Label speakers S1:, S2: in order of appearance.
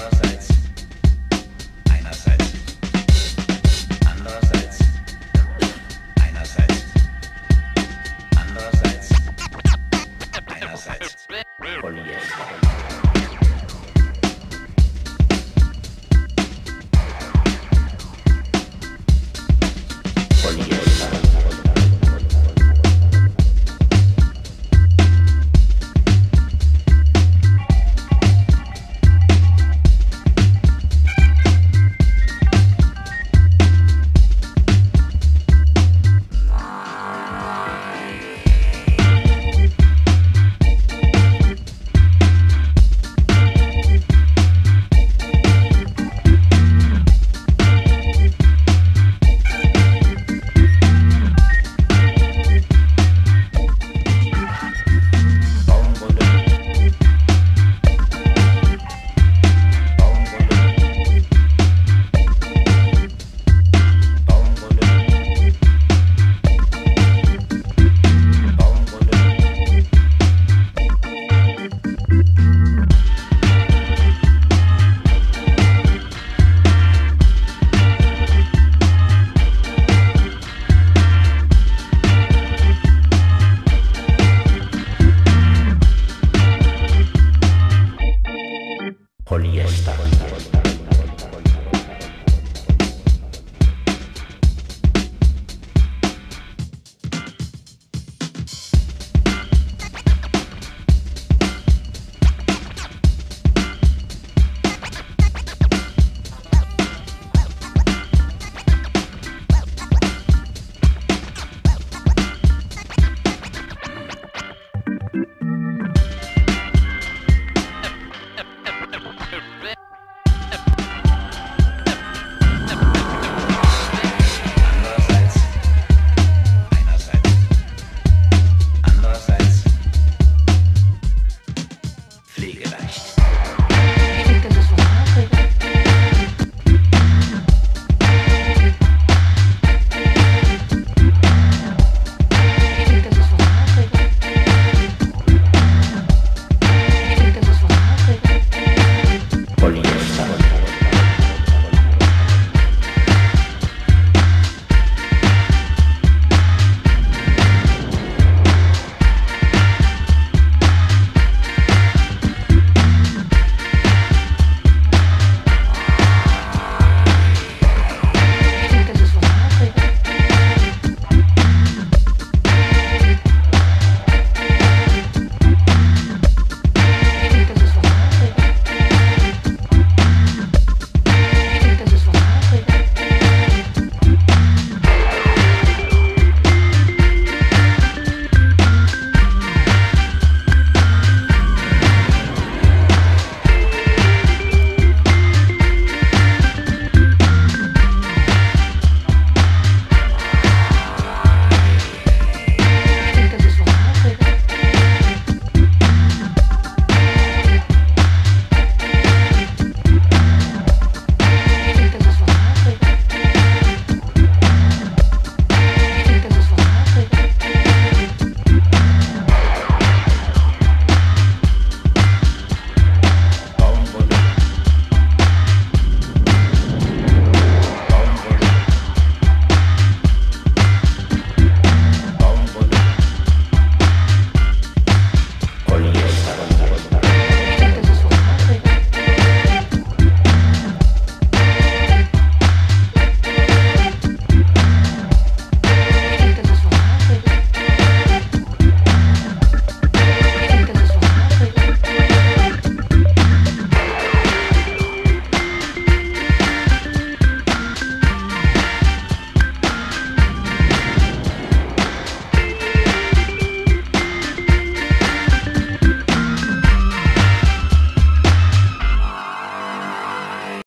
S1: concept.
S2: poliéster. está.